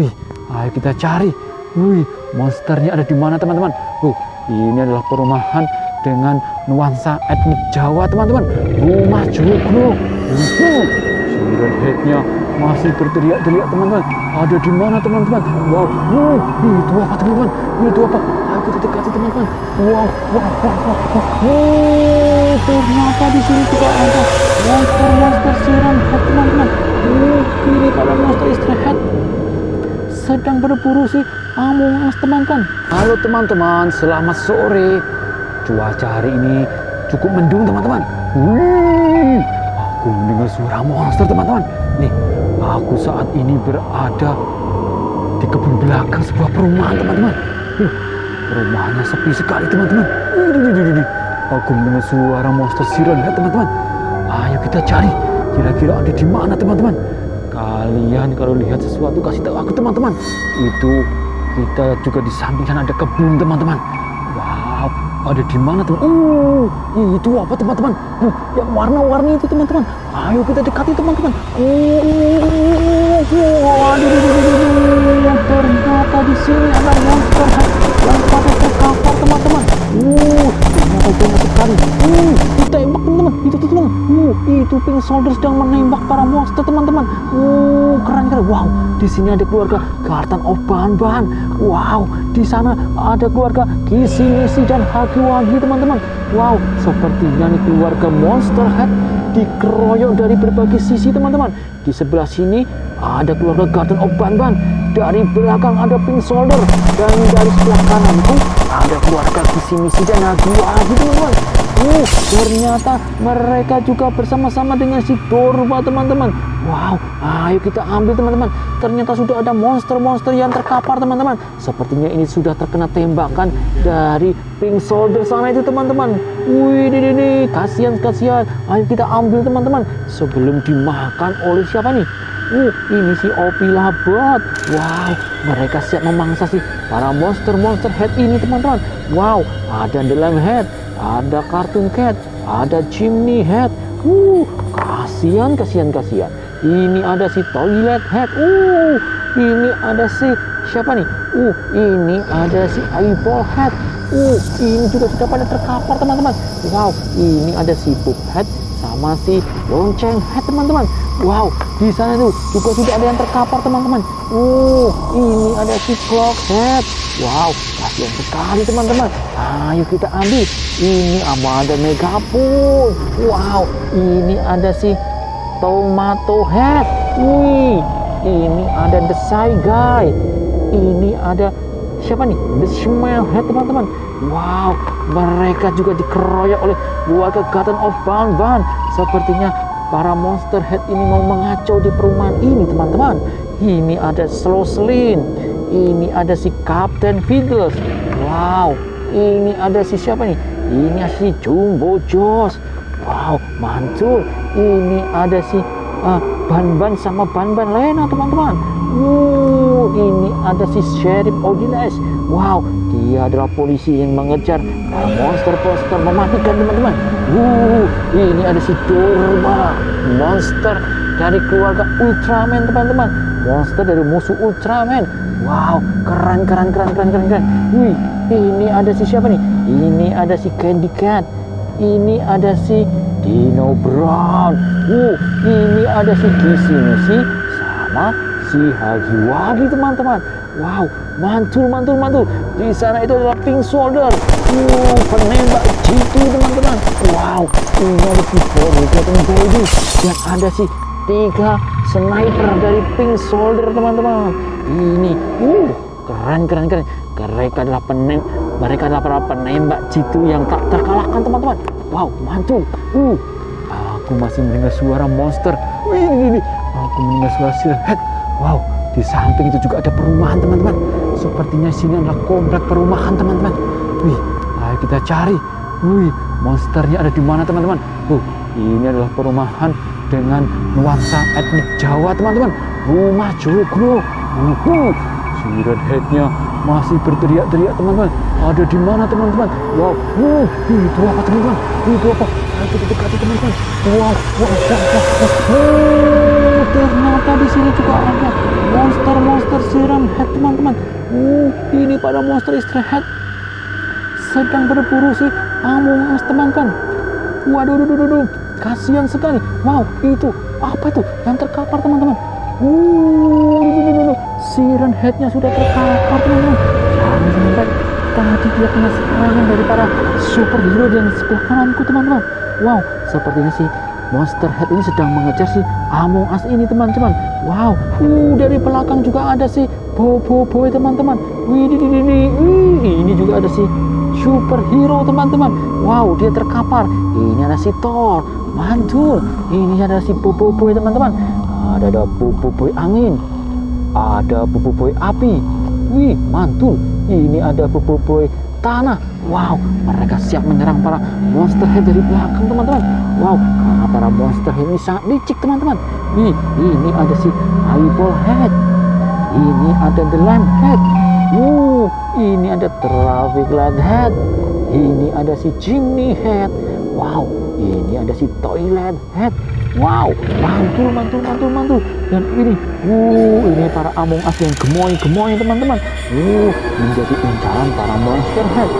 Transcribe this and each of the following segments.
Wih, ayo kita cari. Wih, monsternya ada di mana teman-teman? Uh, ini adalah perumahan dengan nuansa etnik Jawa teman-teman. Rumah Joglo. Uh, Siren headnya masih berteriak-teriak teman-teman. Ada di mana teman-teman? Wow, uh, itu apa teman-teman? Itu apa? Ayo kita dekati teman-teman. Wow, wow, wow, wow, wow. Uh, ternyata di sini juga ada monster-monster head teman-teman. Uh, ini pada monster istirahat sedang berburu si Among Us teman-teman. Halo teman-teman, selamat sore. Cuaca hari ini cukup mendung teman-teman. Wih, aku mendengar suara monster teman-teman. Nih, aku saat ini berada di kebun belakang sebuah perumahan teman-teman. Uh, sepi sekali teman-teman. Aku mendengar suara monster siren ya teman-teman. Ayo kita cari. Kira-kira ada di mana teman-teman? Kalian kalau lihat sesuatu kasih tahu aku teman-teman. Itu kita juga di samping sana ada kebun teman-teman. Wow, ada di mana teman? Uh, itu apa teman-teman? Uh, yang warna-warni itu teman-teman. Ayo kita dekati teman-teman. Uh, ternyata di sini ada monster Soldier sedang menembak para monster teman-teman. Uh, keren keren. Wow, di sini ada keluarga Garden of Bahan-Bahan. Wow, di sana ada keluarga Kisi Misi dan Hagi Wagi teman-teman. Wow, sepertinya nih keluarga Monster Head dikeroyok dari berbagai sisi teman-teman. Di sebelah sini ada keluarga Garden of Bahan-Bahan. Dari belakang ada Pink Soldier dan dari sebelah kanan pun ada keluarga Kisi Misi dan Hagi Wagi teman-teman. Uh, ternyata mereka juga bersama-sama dengan si Dorba teman-teman. Wow, ayo kita ambil teman-teman. Ternyata sudah ada monster-monster yang terkapar teman-teman. Sepertinya ini sudah terkena tembakan dari Pink Soldier sana itu teman-teman. Wih, ini, ini, kasihan kasihan. Ayo kita ambil teman-teman sebelum dimakan oleh siapa nih? Uh, ini si Opi Labot. Wow, mereka siap memangsa si para monster-monster head ini teman-teman. Wow, ada dalam head, ada Cartoon Cat, ada Chimney Head. Uh, kasihan, kasihan, kasihan. Ini ada si Toilet Head. Uh, ini ada si siapa nih? Uh, ini ada si Eyeball Head. Uh, ini juga sudah pada terkapar teman-teman. Wow, ini ada si Poop Head sama si Lonceng Head teman-teman. Wow, di sana tuh juga sudah ada yang terkapar teman-teman. Uh, ini ada si Clock Head. Wow, kasihan sekali teman-teman. Ayo kita ambil. Ini ada Megapun. Wow, ini ada si Tomato Head. Wih, ini ada The Shy Guy. Ini ada siapa nih? The Head teman-teman. Wow, mereka juga dikeroyok oleh keluarga Garden of Van. Sepertinya para monster head ini mau mengacau di perumahan ini teman-teman. Ini ada Slow Slim. Ini ada si Captain Fiddles. Wow, ini ada si siapa nih? Ini si Jumbo Joss. Wow, mantul. Ini ada si uh, Ban-Ban sama Ban-Ban Lena teman-teman. Uh, ini ada si Sheriff Odiles. Wow, dia adalah polisi yang mengejar monster-monster mematikan teman-teman. Uh, ini ada si Dorma, monster dari keluarga Ultraman teman-teman. Monster dari musuh Ultraman. Wow, keren keren keren keren keren keren. Wih, ini ada si siapa nih? Ini ada si Candy Cat. Ini ada si Dino Brown. Uh, ini ada si Kisi Misi sama si Hagi Wagi teman-teman. Wow, mantul mantul mantul. Di sana itu adalah Pink Soldier. Uh, penembak jitu teman-teman. Wow, ini ada Cotton Baby dan ada si tiga sniper dari Pink Soldier teman-teman. Ini, uh, keren keren keren. Mereka adalah penem, mereka adalah para penembak jitu yang tak terkalahkan teman-teman. Wow, mantul. Uh, aku masih mendengar suara monster. Wih, ini, ini. Aku mendengar suara silhouette. Wow, di samping itu juga ada perumahan teman-teman. Sepertinya sini adalah komplek perumahan teman-teman. Wih, ayo kita cari. Wih, monsternya ada di mana teman-teman? Uh, ini adalah perumahan dengan nuansa etnik Jawa teman-teman. Rumah Joglo. Uh, Siren headnya masih berteriak-teriak teman-teman. Ada di mana teman-teman? Wow, uh, itu apa teman-teman? Itu apa? Ayo kita dekati teman-teman. Wow, wow, wow, wow, wow. Ternyata di sini juga ada monster-monster siram head teman-teman. Uh, ini pada monster istri head sedang berburu si Among Us teman-teman. Waduh, duh, duh, duh, kasihan sekali. Wow, itu apa itu yang terkapar teman-teman? Uh, duh, duh, duh, duh. siren headnya sudah terkapar teman-teman. Jangan sampai tadi dia kena serangan dari para superhero yang sebelah kananku teman-teman. Wow, sepertinya sih Monster Head ini sedang mengejar si Among Us ini teman-teman. Wow, uh dari belakang juga ada si Bobo Boy teman-teman. Wih. Wih, ini juga ada si superhero teman-teman. Wow, dia terkapar. Ini ada si Thor, mantul. Ini ada si Bobo Boy teman-teman. Ada ada Bobo Boy angin. Ada Bobo Boy api. Wih, mantul. Ini ada Bobo Boy tanah. Wow, mereka siap menyerang para monster head dari belakang teman-teman. Wow, karena para monster head ini sangat licik teman-teman. Nih, ini ada si eyeball head. Ini ada the lamp head. Wow, ini ada traffic light head. Ini ada si chimney head. Wow, ini ada si toilet head. Wow, mantul, mantul, mantul, mantul. Dan ini, wow, ini para Among Us yang gemoy-gemoy teman-teman. Wow, menjadi incaran para monster head.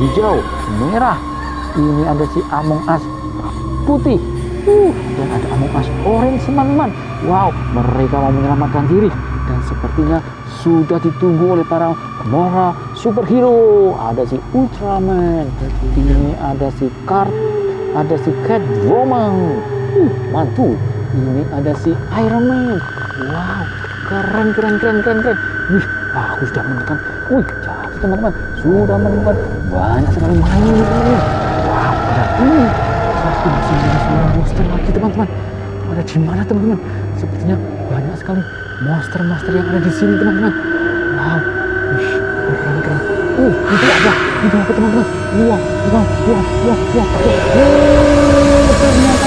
Hijau, merah. Ini ada si Among Us putih. Uh, dan ada Among Us orange teman-teman. Wow, mereka mau menyelamatkan diri. Dan sepertinya sudah ditunggu oleh para moral superhero. Ada si Ultraman, ini ada si Card ada si Catwoman uh, mantul ini ada si Iron Man wow keren keren keren keren keren wih aku sudah menemukan wih teman-teman sudah menemukan banyak sekali mainan wow berarti aku masih ada monster lagi teman-teman. Ada di mana teman-teman? Sepertinya banyak sekali monster-monster yang ada di sini teman-teman. Wow. Wih keren keren. Uh itu apa itu apa teman-teman? Wow wow wow wow wow, wow.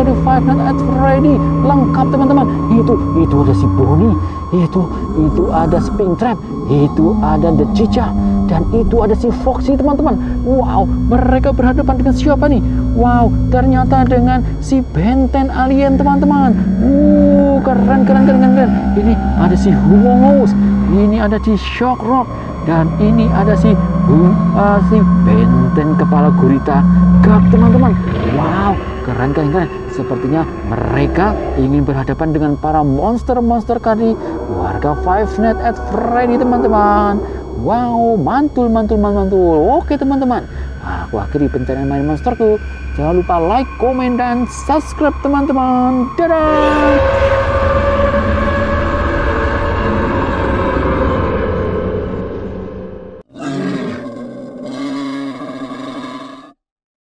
Dari Five Nights at Freddy lengkap teman-teman. Itu itu ada si Bonnie. Itu itu ada Springtrap itu ada The Cicah dan itu ada si Foxy teman-teman. Wow mereka berhadapan dengan siapa nih? Wow ternyata dengan si Benten alien teman-teman. Uh keren keren keren keren ini ada si Humongous ini ada si Shock Rock. Dan ini ada si uh, si benten kepala gurita. Gak teman-teman. Wow keren keren keren. Sepertinya mereka ingin berhadapan dengan para monster-monster kali warga Five Nights at Freddy teman-teman. Wow mantul mantul mantul. Oke teman-teman. Aku akhiri pencarian main monsterku. Jangan lupa like komen dan subscribe teman-teman. Dadah